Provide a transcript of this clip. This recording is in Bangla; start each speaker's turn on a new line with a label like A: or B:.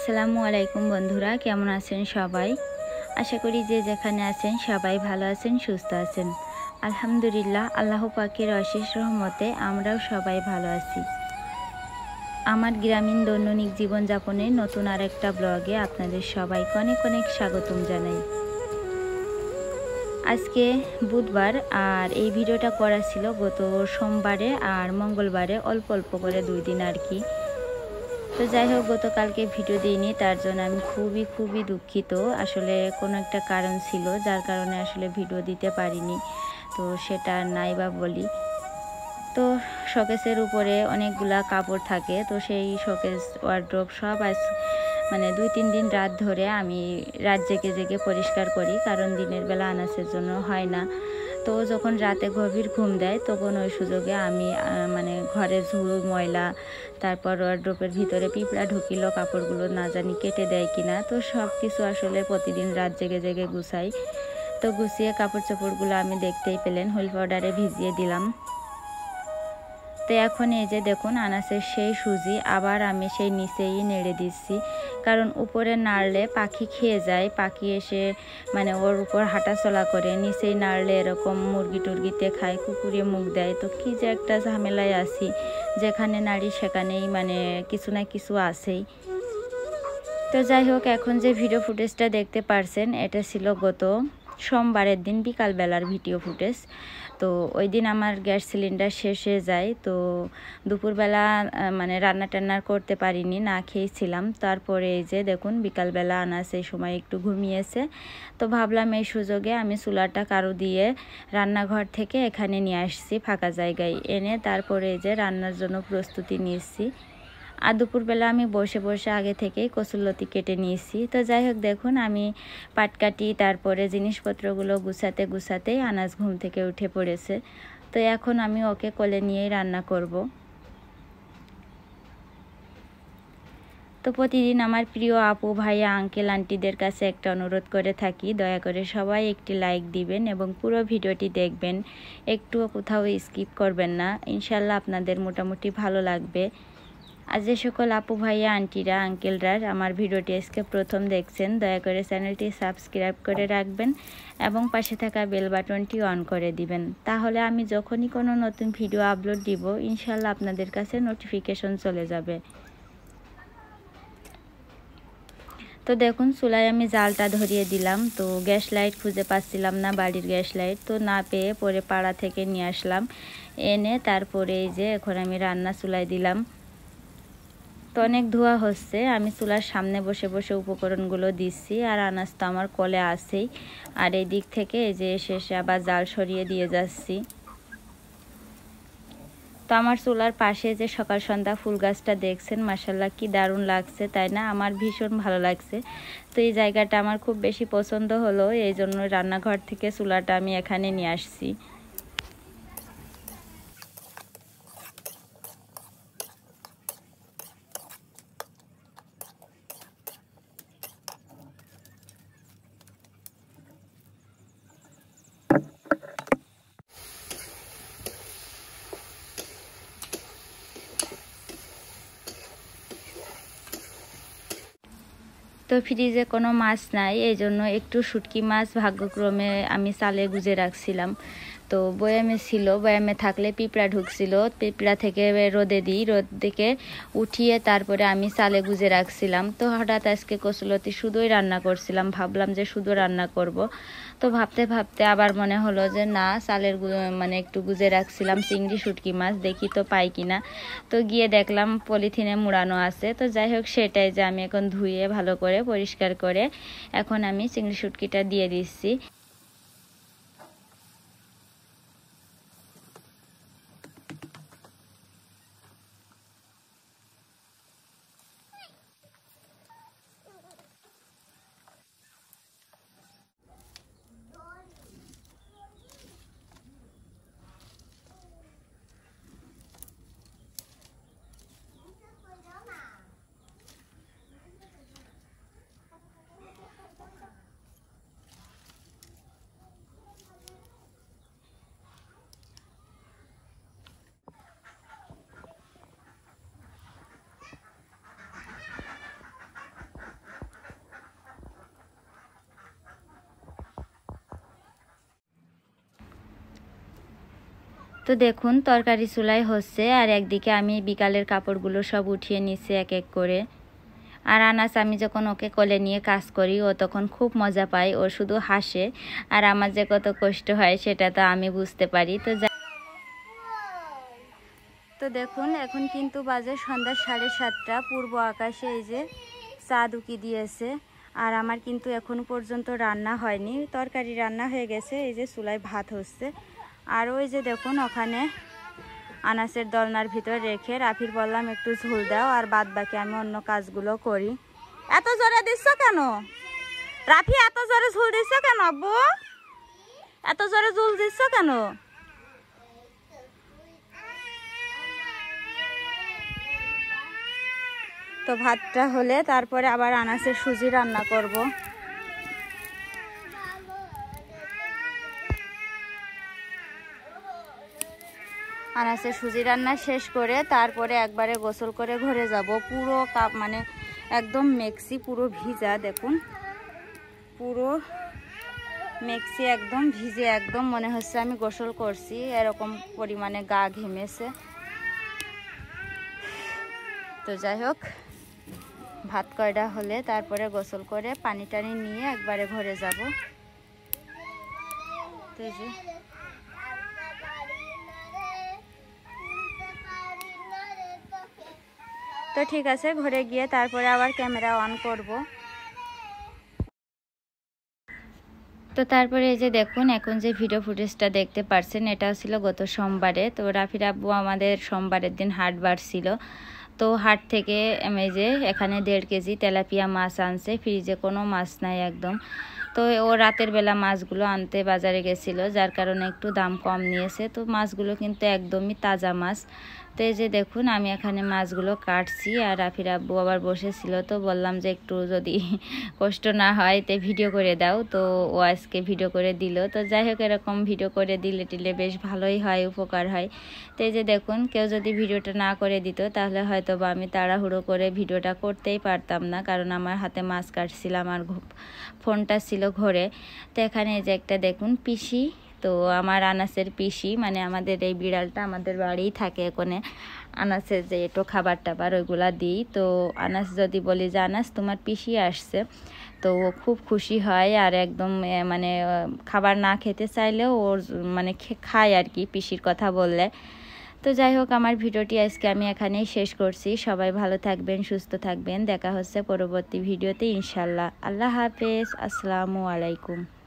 A: আসসালামু আলাইকুম বন্ধুরা, কেমন আছেন সবাই? আশা করি যে যেখানে আছেন সবাই ভালো আছেন, সুস্থ আছেন। আলহামদুলিল্লাহ, আল্লাহ পাকের অশেষ রহমতে আমরাও সবাই ভালো আছি। আমার গ্রামীণ দৈনন্দিন জীবনযাপনে নতুন আর একটা ব্লগে আপনাদের সবাইকে অনেক অনেক স্বাগতম জানাই। আজকে বুধবার, আর এই ভিডিওটা করা ছিল গত সোমবারে আর মঙ্গলবারে, অল্প অল্প করে দুই দিন আর কি। তো যাই হোক, গতকালকে ভিডিও দিইনি, তার জন্য আমি খুবই খুবই দুঃখিত। আসলে কোনো একটা কারণ ছিল, যার কারণে আসলে ভিডিও দিতে পারিনি। তো সেটা নাই বা বলি। তো শোকেসের উপরে অনেকগুলা কাপড় থাকে, তো সেই শোকেস ওয়ার্ড্রোপ সব আজ মানে দুই, তিন দিন রাত ধরে আমি রাত জেগে জেগে পরিষ্কার করি, কারণ দিনের বেলা আনাসের জন্য হয় না। তো যখন রাতে গভীর ঘুম দেয়, তখন ওই সুযোগে আমি মানে ঘরের ঝুড়ো, ময়লা, তারপর ওয়ার্ড্রোপের ভিতরে পিঁপড়া ঢুকিল, কাপড়গুলো না জানি কেটে দেয় কিনা। তো সব কিছু আসলে প্রতিদিন রাত জেগে জেগে গুছাই। তো গুছিয়ে কাপড় চোপড়গুলো আমি দেখতেই পেলেন, হুইল পাউডারে ভিজিয়ে দিলাম। তো এখন এই যে দেখুন আনাসের সেই সুজি, আবার আমি সেই নিচেই নেড়ে দিচ্ছি। কারণ উপরে নাড়লে পাখি খেয়ে যায়, পাখি এসে মানে ওর উপর হাঁটাচলা করে। নিচেই নাড়লে এরকম মুরগি টুরগিতে খায়, কুকুরে মুখ দেয়। তো কি যে একটা ঝামেলায় আছি, যেখানে নাড়ি সেখানেই মানে কিছু না কিছু আছেই। তো যাই হোক, এখন যে ভিডিও ফুটেজটা দেখতে পারছেন, এটা ছিল গত সোমবারের দিন বিকালবেলার ভিডিও ফুটেজ। তো ওই দিন আমার গ্যাস সিলিন্ডার শেষ হয়ে যায়। তো দুপুরবেলা মানে রান্না টান্না করতে পারিনি, না খেয়েছিলাম। তারপরে এই যে দেখুন, বিকালবেলা আনা সেই সময় একটু ঘুমিয়েছে। তো ভাবলাম এই সুযোগে আমি চুলাটা কারও দিয়ে রান্নাঘর থেকে এখানে নিয়ে আসছি, ফাঁকা জায়গায় এনে। তারপরে এই যে রান্নার জন্য প্রস্তুতি নিয়েছি। আর দুপুরবেলা আমি বসে বসে আগে থেকেই কসুলতি কেটে নিয়েছি। তো যাই হোক, দেখুন, আমি পাটকাটি তারপরে জিনিসপত্রগুলো গুছাতে গুছাতেই আনাজ ঘুম থেকে উঠে পড়েছে। তো এখন আমি ওকে কোলে নিয়েই রান্না করব। তো প্রতিদিন আমার প্রিয় আপু, ভাইয়া, আঙ্কেল, আন্টিদের কাছে একটা অনুরোধ করে থাকি, দয়া করে সবাই একটি লাইক দিবেন এবং পুরো ভিডিওটি দেখবেন। একটুও কোথাও স্কিপ করবেন না। ইনশাল্লাহ আপনাদের মোটামুটি ভালো লাগবে। আর যে সকল আপু ভাইয়া, আন্টিরা, আঙ্কেলরা আমার ভিডিওটি আজকে প্রথম দেখছেন, দয়া করে চ্যানেলটি সাবস্ক্রাইব করে রাখবেন এবং পাশে থাকা বেল বাটনটি অন করে দিবেন। তাহলে আমি যখনই কোনো নতুন ভিডিও আপলোড দিব, ইনশাল্লাহ আপনাদের কাছে নোটিফিকেশন চলে যাবে। তো দেখুন, চুলায় আমি জালটা ধরিয়ে দিলাম। তো গ্যাস লাইট খুঁজে পাচ্ছিলাম না, বাড়ির গ্যাস লাইট। তো না পেয়ে পরে পাড়া থেকে নিয়ে আসলাম। এনে তারপরে এই যে এখন আমি রান্না চুলায় দিলাম। তো অনেক ধোয়া হচ্ছে। আমি চুলার সামনে বসে বসে উপকরণগুলো দিচ্ছি আর আনাজ তো আমার কলে আসেই আর এই দিক থেকে এই যে শেষে আবার জাল সরিয়ে দিয়ে যাচ্ছি। তো আমার চুলার পাশে যে সকাল সন্ধ্যা ফুল গাছটা দেখছেন মাসাল্লাহ কি দারুণ লাগছে, তাই না? আমার ভীষণ ভালো লাগছে। তো এই জায়গাটা আমার খুব বেশি পছন্দ হলো, এই জন্য রান্নাঘর থেকে চুলাটা আমি এখানে নিয়ে আসছি। তো ফ্রিজে কোনো মাছ নাই এই জন্য একটু শুটকি মাছ ভাগ্যক্রমে আমি চালে গুজে রাখছিলাম। তো বয়ামে ছিল, বয়ামে থাকলে পিঁপড়া ঢুকছিল। পিঁপড়া থেকে রোদে দিই, রোদ থেকে উঠিয়ে তারপরে আমি চালে গুজে রাখছিলাম। তো হঠাৎ আজকে কসুলতি শুধুই রান্না করছিলাম, ভাবলাম যে শুধু রান্না করব। তো ভাবতে ভাবতে আবার মনে হলো যে না, চালের মানে একটু গুজে রাখছিলাম, চিংড়ি, শুটকি মাছ, দেখি তো পাই কিনা। তো গিয়ে দেখলাম পলিথিনে মুড়ানো আছে। তো যাই হোক, সেটাই যে আমি এখন ধুয়ে ভালো করে, পরিষ্কার করে এখন আমি চিংড়ি, শুটকিটা দিয়ে দিচ্ছি। তো দেখুন, তরকারি চুলাই হচ্ছে আর একদিকে আমি বিকালের কাপড়গুলো সব উঠিয়ে নিচ্ছি এক এক করে। আর আনাস, আমি যখন ওকে কোলে নিয়ে কাজ করি, ও তখন খুব মজা পায়, ও শুধু হাসে। আর আমার যে কত কষ্ট হয়, সেটা তো আমি বুঝতে পারি। তো তো দেখুন, এখন কিন্তু বাজে সন্ধ্যা সাড়ে সাতটা। পূর্ব আকাশে এই যে চাঁদ উকি দিয়েছে। আর আমার কিন্তু এখনও পর্যন্ত রান্না হয়নি। তরকারি রান্না হয়ে গেছে, এই যে চুলায় ভাত হচ্ছে। আর ওই যে দেখুন, ওখানে আনাসের দলনার ভিতর রেখে রাফির বললাম, একটু ঝুল দাও আর বাদ বাকি আমি অন্য কাজগুলো করি। এত জোরে দিচ্ছ কেন? রাফি, এত জোরে ঝুল দিচ্ছ কেন আব্বু? এত জোরে ঝুল দিচ্ছ কেন? তো ভাতটা হলে তারপরে আবার আনাসের সুজি রান্না করব। আনাসের সুজি রান্না শেষ করে তারপরে একবারে গোসল করে ঘরে যাব। পুরো কাপ মানে একদম মেক্সি, পুরো ভিজা, দেখুন। পুরো মেক্সি একদম ভিজে, একদম মনে হচ্ছে আমি গোসল করছি। এরকম পরিমাণে গা ঘেমেছে। তো যাই হোক, ভাত কয়টা হলে তারপরে গোসল করে পানি টানি নিয়ে একবারে ঘরে যাব। তো তো ঠিক আছে, ঘরে গিয়ে তারপরে আবার ক্যামেরা অন করব। তো তারপরে এই যে দেখুন, এখন যে ভিডিও ফুটেজটা দেখতে পারছেন এটা ছিল গত সোমবারে। তো রাফির আব্বু আমাদের সোমবারের দিন হাট বার ছিল তো হাট থেকে যে এখানে দেড় কেজি তেলাপিয়া মাছ আনছে, ফ্রিজে কোনো মাছ নাই একদম। তো ও রাতের বেলা মাছগুলো আনতে বাজারে গেছিল, যার কারণে একটু দাম কম নিয়েছে। তো মাছগুলো কিন্তু একদমই তাজা মাছ। তো এই যে দেখুন, আমি এখানে মাছগুলো কাটছি আর রাফির আব্বু আবার বসেছিল, তো বললাম যে একটু যদি কষ্ট না হয় তে ভিডিও করে দাও, তো ও আজকে ভিডিও করে দিল। তো যাই হোক, এরকম ভিডিও করে দিলে টিলে বেশ ভালোই হয়, উপকার হয়। তো এই যে দেখুন, কেউ যদি ভিডিওটা না করে দিত, তাহলে হয়তো বা আমি তাড়াহুড়ো করে ভিডিওটা করতেই পারতাম না, কারণ আমার হাতে মাছ কাটছিলাম আর ফোনটা ছিল ঘরে। তো এখানে যে একটা দেখুন, পিসি তো আমার আনাসের পিসি মানে আমাদের এই বিড়ালটা আমাদের বাড়িই থাকে এখানে। আনাসের যে একটু খাবার টাবার ওইগুলা দিই। তো আনাস যদি বলি যে, আনাস, তোমার পিসি আসছে। তো ও খুব খুশি হয় আর একদম মানে খাবার না খেতে চাইলেও ওর মানে খায় আর কি পিসির কথা বললে। তো যাই হোক, আমার ভিডিওটি আজকে আমি এখানেই শেষ করছি। সবাই ভালো থাকবেন, সুস্থ থাকবেন। দেখা হচ্ছে পরবর্তী ভিডিওতে, ইনশাল্লাহ। আল্লাহ হাফেজ। আসসালামু আলাইকুম।